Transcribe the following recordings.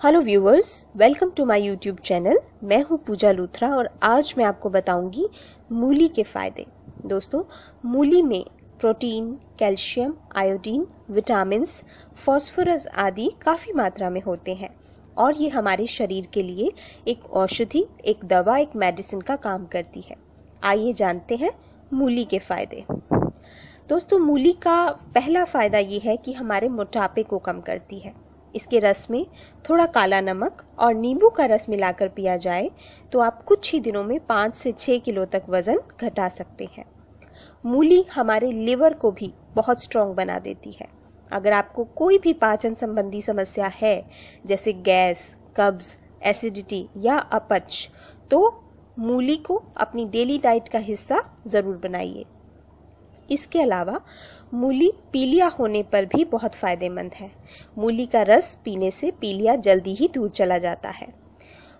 Hello viewers welcome to my YouTube channel मैं हूँ पूजा लूथरा और आज मैं आपको बताऊँगी मूली के फ़ायदे। दोस्तों, मूली में protein, calcium, iodine, vitamins, phosphorus आदि काफ़ी मात्रा में होते हैं। और ये हमारे शरीर के लिए एक औषधि, एक दवा, एक मेडिसिन का काम करती है। आइए जानते हैं मूली के फ़ायदे। दोस्तों, मूली का पहला फ़ायदा ये है कि हमारे मोटापे को कम करती है। इसके रस में थोड़ा काला नमक और नींबू का रस मिलाकर पिया जाए तो आप कुछ ही दिनों में पाँच से छः किलो तक वज़न घटा सकते हैं। मूली हमारे लिवर को भी बहुत स्ट्रॉन्ग बना देती है। अगर आपको कोई भी पाचन संबंधी समस्या है, जैसे गैस, कब्ज, एसिडिटी या अपच तो मूली को अपनी डेली डाइट का हिस्सा ज़रूर बनाइए। इसके अलावा, मूली पीलिया होने पर भी बहुत फ़ायदेमंद है। मूली का रस पीने से पीलिया जल्दी ही दूर चला जाता है।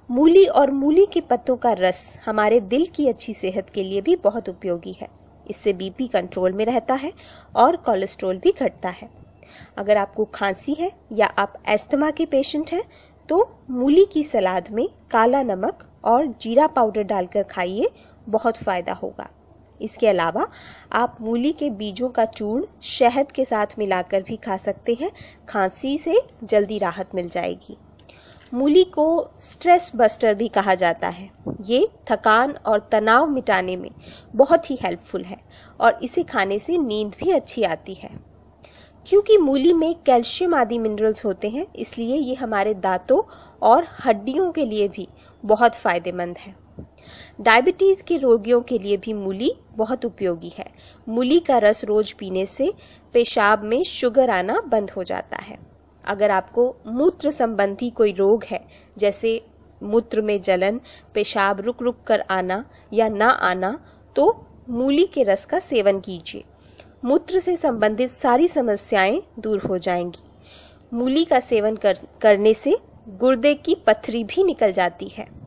मूली और मूली के पत्तों का रस हमारे दिल की अच्छी सेहत के लिए भी बहुत उपयोगी है। इससे बीपी कंट्रोल में रहता है और कोलेस्ट्रॉल भी घटता है। अगर आपको खांसी है या आप एस्थमा के पेशेंट हैं तो मूली की सलाद में काला नमक और जीरा पाउडर डालकर खाइए, बहुत फ़ायदा होगा। इसके अलावा आप मूली के बीजों का चूर्ण शहद के साथ मिलाकर भी खा सकते हैं। खांसी से जल्दी राहत मिल जाएगी। मूली को स्ट्रेस बस्टर भी कहा जाता है। ये थकान और तनाव मिटाने में बहुत ही हेल्पफुल है और इसे खाने से नींद भी अच्छी आती है। क्योंकि मूली में कैल्शियम आदि मिनरल्स होते हैं, इसलिए ये हमारे दांतों और हड्डियों के लिए भी बहुत फ़ायदेमंद है। डायबिटीज़ के रोगियों के लिए भी मूली बहुत उपयोगी है। मूली का रस रोज पीने से पेशाब में शुगर आना बंद हो जाता है। अगर आपको मूत्र संबंधी कोई रोग है जैसे मूत्र में जलन पेशाब रुक रुक कर आना या ना आना तो मूली के रस का सेवन कीजिए। मूत्र से संबंधित सारी समस्याएँ दूर हो जाएँगी। मूली का सेवन कर, करने से गुर्दे की पथरी भी निकल जाती है।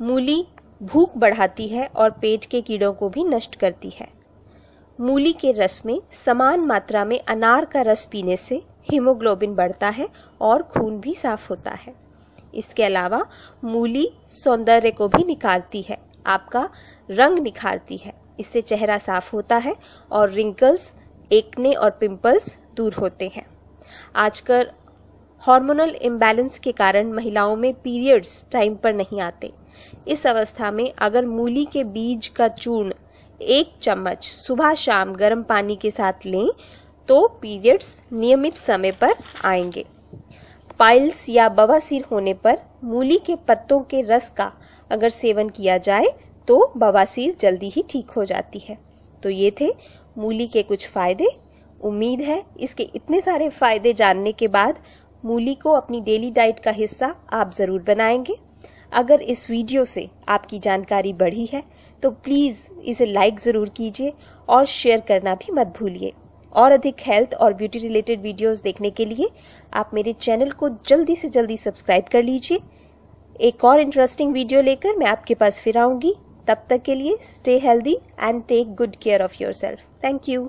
मूली भूख बढ़ाती है और पेट के कीड़ों को भी नष्ट करती है। मूली के रस में समान मात्रा में अनार का रस पीने से हीमोग्लोबिन बढ़ता है और खून भी साफ़ होता है। इसके अलावा मूली सौंदर्य को भी निखारती है, आपका रंग निखारती है, इससे चेहरा साफ़ होता है और रिंकल्स एकने और पिंपल्स दूर होते हैं। आजकल हार्मोनल इम्बैलेंस के कारण महिलाओं में पीरियड्स टाइम पर नहीं आते। इस अवस्था में अगर मूली के बीज का चूर्ण एक चम्मच सुबह शाम गर्म पानी के साथ लें तो पीरियड्स नियमित समय पर आएँगे। पाइल्स या बवासीर होने पर मूली के पत्तों के रस का अगर सेवन किया जाए तो बवासीर जल्दी ही ठीक हो जाती है। तो ये थे मूली के कुछ फ़ायदे। उम्मीद है इसके इतने सारे फ़ायदे जानने के बाद मूली को अपनी डेली डाइट का हिस्सा आप ज़रूर बनाएँगे। अगर इस वीडियो से आपकी जानकारी बढ़ी है तो प्लीज़ इसे लाइक ज़रूर कीजिए और शेयर करना भी मत भूलिए। और अधिक हेल्थ और ब्यूटी रिलेटेड वीडियोस देखने के लिए आप मेरे चैनल को जल्दी से जल्दी सब्सक्राइब कर लीजिए। एक और इंटरेस्टिंग वीडियो लेकर मैं आपके पास फिर आऊँगी। तब तक के लिए stay healthy and take good care of yourself thank you